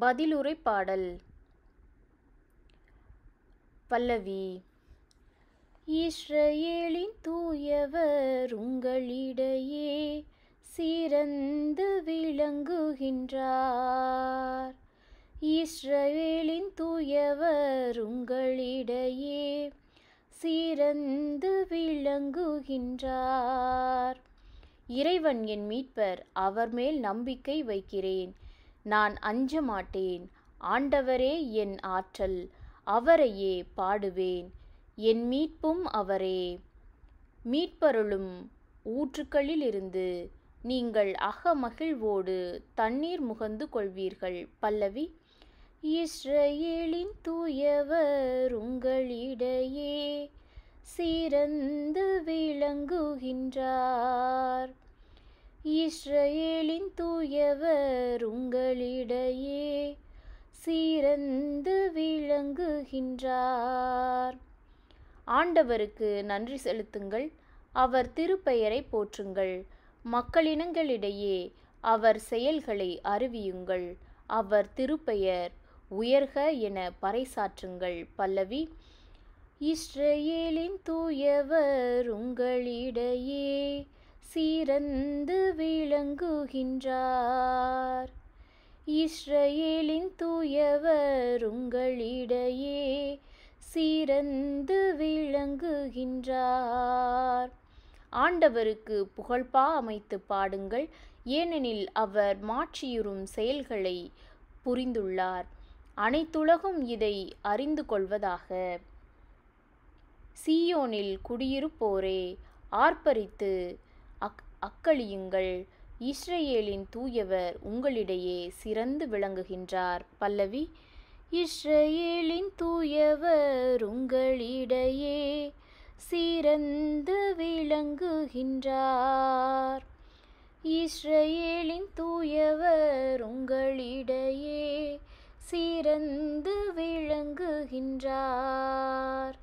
பதிலுரை பாடல் பல்லவி. இஸ்ரேலின் தூயவர் உங்களிடையே சிறந்து விளங்குகின்றார். இஸ்ரேலின் தூயவர் உங்களிடையே சிறந்து விளங்குகின்றார். இறைவன் என் மீட்பர் அவர் மேல் நம்பிக்கை வைக்கிறேன். நான் அஞ்ச மாட்டேன். ஆண்டவரே என் ஆற்றல். அவரையே பாடுவேன். என் மீட்பும் அவரே. மீட்பருளும் ஊற்றுக்களிலிருந்து நீங்கள் அகமகிழ்வோடு தண்ணீர் முகந்து கொள்வீர்கள் பல்லவி. இஸ்ரேலின் தூயவர் உங்களிடையே சிறந்து விளங்குகின்றார். இஸ்ரேலின் தூயவர் உங்களிடையே சிறந்து விளங்குகின்றார். ஆண்டவருக்கு நன்றி செலுத்துங்கள். அவர் திருப்பெயரை போற்றுங்கள். மக்களினங்களிடையே அவர் செயல்களை அறிவியுங்கள். அவர் திருப்பெயர் உயர்க என பறைசாற்றுங்கள் பல்லவி. இஸ்ரேலின் தூயவர் உங்களிடையே சிறந்து விளங்குகின்றார். இஸ்ரேலின் தூயவர் உங்களிடையே சிறந்து விளங்குகின்றார். ஆண்டவருக்கு புகழ்பா அமைத்து பாடுங்கள். ஏனெனில் அவர் மாற்றியுறும் செயல்களை புரிந்துள்ளார். அனைத்துலகும் இதை அறிந்து கொள்வதாக. சீயோனில் குடியிருப்போரே ஆர்ப்பரித்து அக்களியுங்கள். இஸ்ரேலின் தூயவர் உங்களிடையே சிறந்து விளங்குகின்றார். பல்லவி இஸ்ரேலின் தூயவர் உங்களிடையே சிறந்து விளங்குகின்றார். இஸ்ரேலின் தூயவர் உங்களிடையே சிறந்து விளங்குகின்றார்.